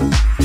you.